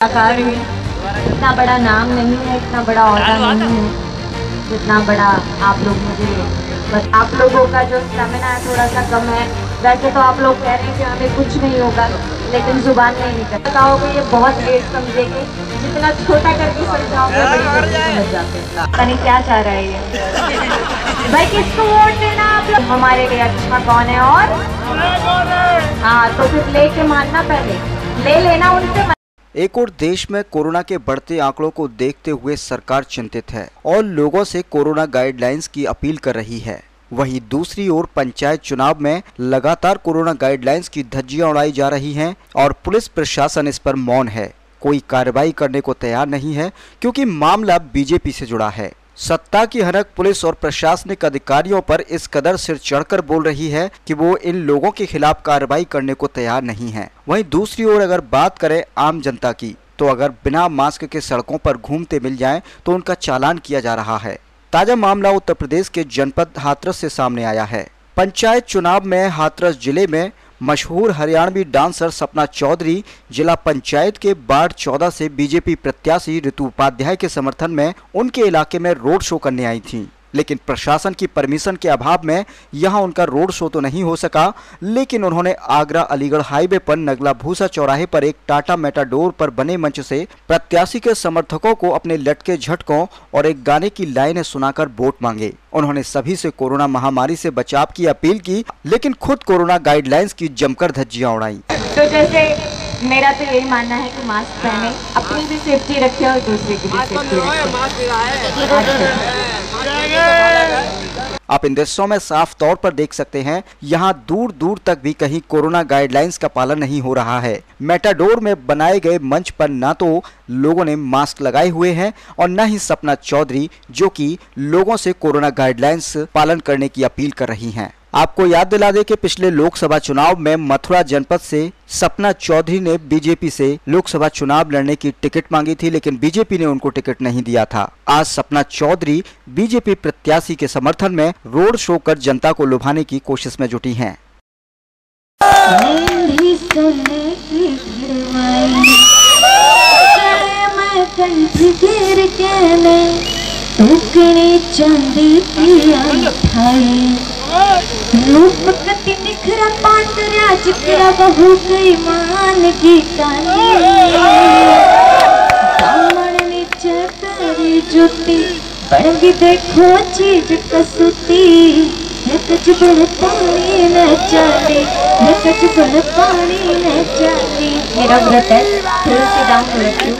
कलाकार हूँ इतना बड़ा नाम नहीं है इतना बड़ा अहदा नहीं है जितना बड़ा आप लोग मुझे बस आप लोगों का जो स्टेमिना है थोड़ा सा कम है। वैसे तो आप लोग कह रहे हैं कि हमें कुछ नहीं होगा लेकिन ज़ुबान नहीं निकल कहोगे ये बहुत लेट समझेंगे जितना छोटा करके समझाओगे समझ जाते पता नहीं क्या चाह रहा है ये। भाई किसको वोट देना आप लोग? हमारे लिए अच्छा कौन है और? हाँ तो फिर लेके मानना पहले। ले लेना उनसे एक और देश में कोरोना के बढ़ते आंकड़ों को देखते हुए सरकार चिंतित है और लोगों से कोरोना गाइडलाइंस की अपील कर रही है। वहीं दूसरी ओर पंचायत चुनाव में लगातार कोरोना गाइडलाइंस की धज्जियाँ उड़ाई जा रही हैं और पुलिस प्रशासन इस पर मौन है। कोई कार्रवाई करने को तैयार नहीं है क्योंकि मामला बीजेपी से जुड़ा है। सत्ता की हनक पुलिस और प्रशासनिक अधिकारियों पर इस कदर सिर चढ़कर बोल रही है कि वो इन लोगों के खिलाफ कार्रवाई करने को तैयार नहीं है। वहीं दूसरी ओर अगर बात करें आम जनता की तो अगर बिना मास्क के सड़कों पर घूमते मिल जाएँ तो उनका चालान किया जा रहा है। ताज़ा मामला उत्तर प्रदेश के जनपद हाथरस से सामने आया है। पंचायत चुनाव में हाथरस ज़िले में मशहूर हरियाणवी डांसर सपना चौधरी जिला पंचायत के बाढ़ चौदह से बीजेपी प्रत्याशी ऋतु उपाध्याय के समर्थन में उनके इलाके में रोड शो करने आई थीं। लेकिन प्रशासन की परमिशन के अभाव में यहाँ उनका रोड शो तो नहीं हो सका लेकिन उन्होंने आगरा अलीगढ़ हाईवे पर नगला भूसा चौराहे पर एक टाटा मेटाडोर पर बने मंच से प्रत्याशी के समर्थकों को अपने लटके झटकों और एक गाने की लाइनें सुनाकर वोट मांगे। उन्होंने सभी से कोरोना महामारी से बचाव की अपील की लेकिन खुद कोरोना गाइडलाइंस की जमकर धज्जियाँ उड़ाई। तो जैसे मेरा तो यही मानना है कि मास्क पहने अपनी भी सेफ्टी रखे और दूसरे की भी सेफ्टी रखे। आप इन दृश्यों में साफ़ तौर पर देख सकते हैं, यहाँ दूर दूर तक भी कहीं कोरोना गाइडलाइंस का पालन नहीं हो रहा है। मेटाडोर में बनाए गए मंच पर ना तो लोगों ने मास्क लगाए हुए हैं और न ही सपना चौधरी, जो कि लोगों से कोरोना गाइडलाइंस पालन करने की अपील कर रही हैं। आपको याद दिला दे कि पिछले लोकसभा चुनाव में मथुरा जनपद से सपना चौधरी ने बीजेपी से लोकसभा चुनाव लड़ने की टिकट मांगी थी लेकिन बीजेपी ने उनको टिकट नहीं दिया था आज सपना चौधरी बीजेपी प्रत्याशी के समर्थन में रोड शो कर जनता को लुभाने की कोशिश में जुटी हैं चांदी की आई निखरा पांडरा चिकरा बहु कई मान गीतानी। जुती बड़गी देखो चीज़ कसूती। कच बड़ पानी न चली कच बड़ पानी न चली मेरा व्रत है। तुलसी दाम तुलसी